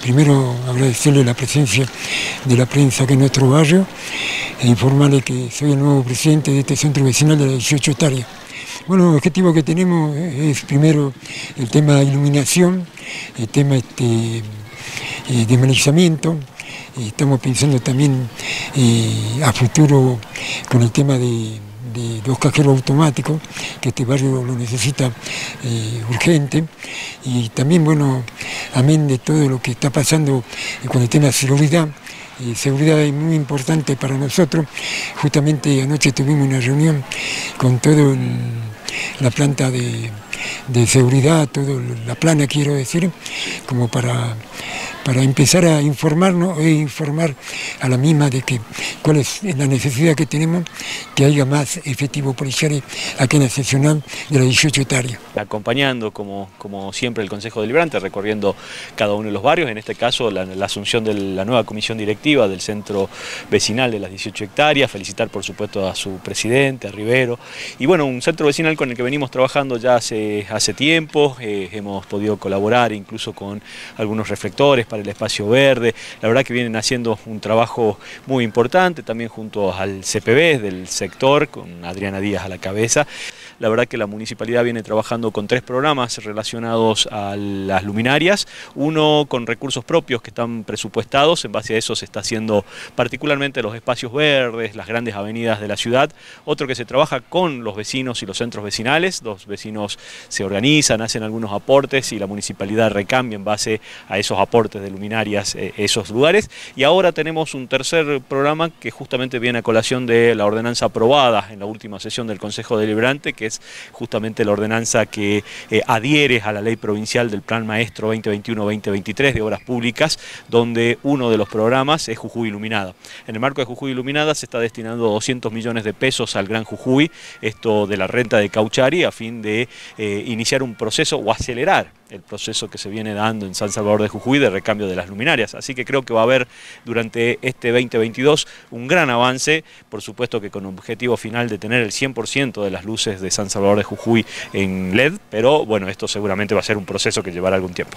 primero agradecerle la presencia de la prensa que en nuestro barrio e informarle que soy el nuevo presidente de este centro vecinal de la 18 hectáreas. Bueno, el objetivo que tenemos es primero el tema de iluminación, el tema este, eh, de manejamiento, estamos pensando también eh, a futuro con el tema de, los cajeros automáticos, que este barrio lo necesita eh, urgente, y también, bueno, amén de todo lo que está pasando con el tema de seguridad, y seguridad es muy importante para nosotros. Justamente anoche tuvimos una reunión con toda la planta de, de seguridad, toda la plana quiero decir, como para para empezar a informarnos e informar a la misma de que cuál es la necesidad que tenemos que haya más efectivos policiales aquí en la seccional de la 18 hectáreas. Acompañando, como, como siempre, el Consejo Deliberante, recorriendo cada uno de los barrios, en este caso la, asunción de la nueva comisión directiva del centro vecinal de las 18 hectáreas, felicitar por supuesto a su presidente, a Rivero, y bueno, un centro vecinal con el que venimos trabajando ya hace, hace tiempo, eh, hemos podido colaborar incluso con algunos reflectores para el espacio verde, la verdad que vienen haciendo un trabajo muy importante, también junto al CPB del sector, con Adriana Díaz a la cabeza. La verdad que la municipalidad viene trabajando con tres programas relacionados a las luminarias, uno con recursos propios que están presupuestados, en base a eso se está haciendo particularmente los espacios verdes, las grandes avenidas de la ciudad, otro que se trabaja con los vecinos y los centros vecinales, los vecinos se organizan, hacen algunos aportes y la municipalidad recambia en base a esos aportes de luminarias eh, esos lugares, y ahora tenemos un tercer programa que justamente viene a colación de la ordenanza aprobada en la última sesión del Consejo Deliberante, que justamente la ordenanza que eh, adhiere a la ley provincial del Plan Maestro 2021-2023 de Obras Públicas, donde uno de los programas es Jujuy Iluminada. En el marco de Jujuy Iluminada se está destinando 200 millones de pesos al Gran Jujuy, esto de la renta de Cauchari, a fin de eh, iniciar un proceso o acelerar el proceso que se viene dando en San Salvador de Jujuy de recambio de las luminarias. Así que creo que va a haber durante este 2022 un gran avance, por supuesto que con objetivo final de tener el 100% de las luces de San Salvador de Jujuy en LED, pero bueno, esto seguramente va a ser un proceso que llevará algún tiempo.